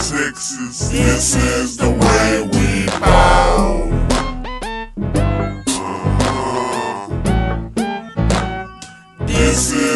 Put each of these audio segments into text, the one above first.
sixes. This is the way we bow. This is.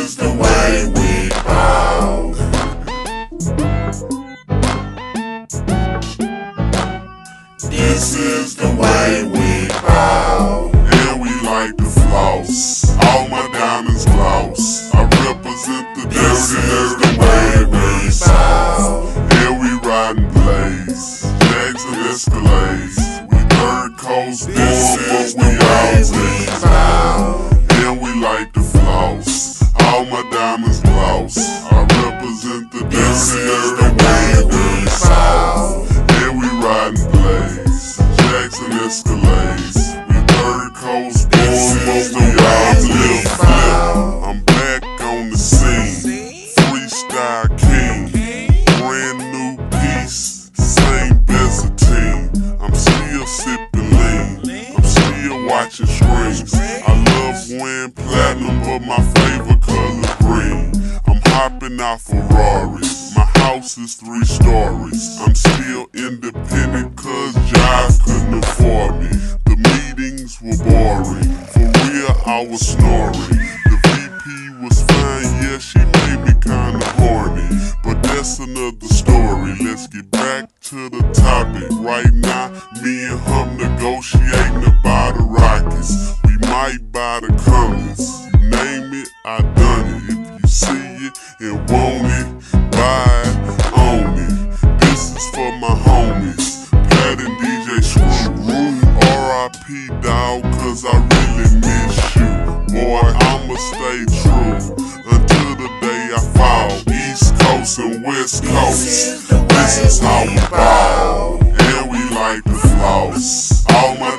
Coast boys, but we always wearing platinum, but my favorite color green. I'm hopping out Ferraris. My house is three stories. I'm still independent cause Jive couldn't afford me. The meetings were boring. For real, I was snoring. The VP was fine, yeah, she made me kinda horny. But that's another story. Let's get back to the topic. Right now, me and him negotiating about the Rockets. Might buy the Comets. You name it, I done it. If you see it and want it, buy it, own it. This is for my homies. Pat and DJ Screw. RIP dog, cause I really miss you. Boy, I'ma stay true until the day I fall. East Coast and West Coast. This is how we ball. And we like to floss. All my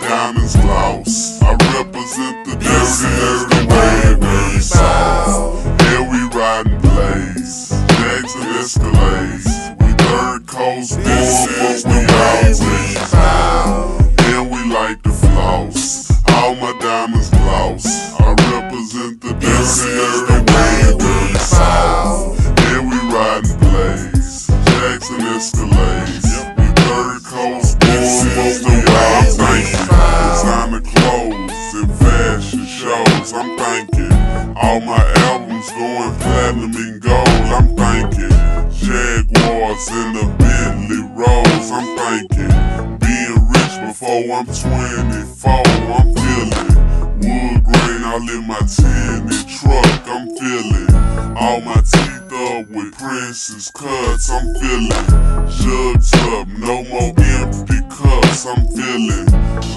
And Escalades. We third coast boys, but we always bow. Designer clothes and fashion shows. I'm thinking all my albums going platinum and gold. I'm thinking Jaguars in the Bentley Rolls. I'm thinking being rich before I'm 24. I'm feeling wood grain all in my tinted truck. I'm feeling all my teeth up with princess cuts. I'm feeling jugs up, no more empty cups. I'm feeling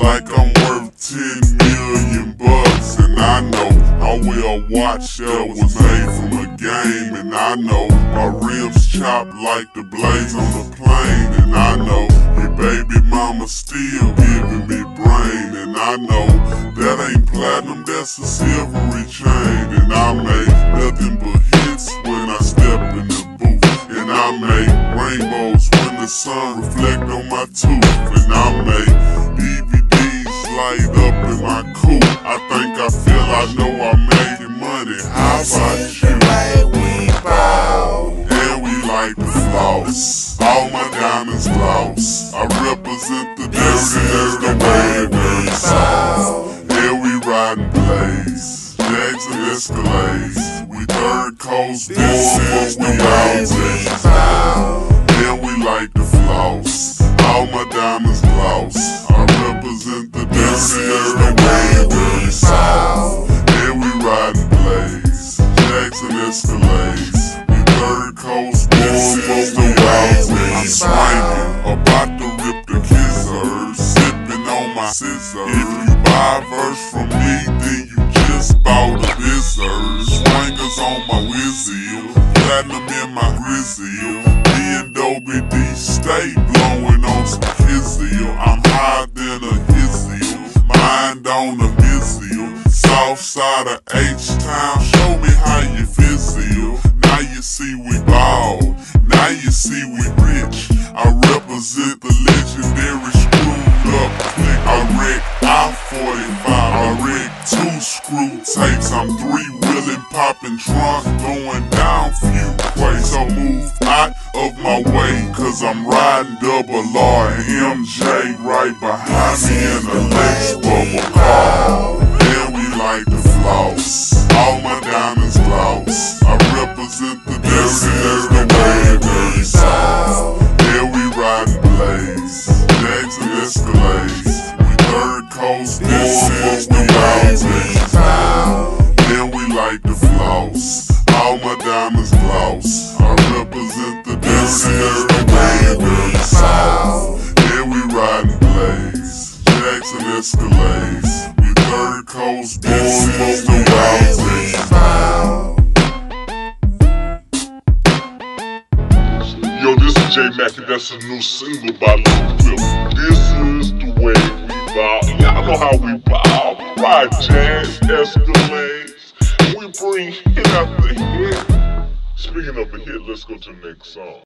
like I'm worth 10 million bucks. And I know I will watch that was made from a game. And I know my rims chop like the blades on the plane. And I know your baby mama still giving me brain. And I know that ain't platinum, that's a silvery chain. And I make the sun reflect on my tooth. And I make DVDs light up in my coupe. I think I feel I know I'm making money. How about you? we bow. And we like to floss. All my diamonds gloss. I represent the dirty, dirty way we bow. And we riding blaze. And Escalades. We third coast we always bow. And we like to floss. All my diamonds gloss. Platinum in my Grizzly. Me and Dobie D stay blowing on some Kizzy. I'm higher than a hizzy. Mind on a missile. South side of H-Town, show me how you feel. Now you see we ball, now you see we rich. I represent the legendary screwed up click. I wreck I-45, I wreck two screw tapes. I'm three wheeling, popping trunk, going down few quays. So move out of my way, cause I'm riding double R and MJ right behind me in the Lex bubble car. Third coast boys, but we Yo, this is J Mac and that's a new single by Lil Flip. This is the way we bow. Y'all know how we bow. Ride jazz, escalades. We bring hit after hit. Speaking of a hit, let's go to the next song.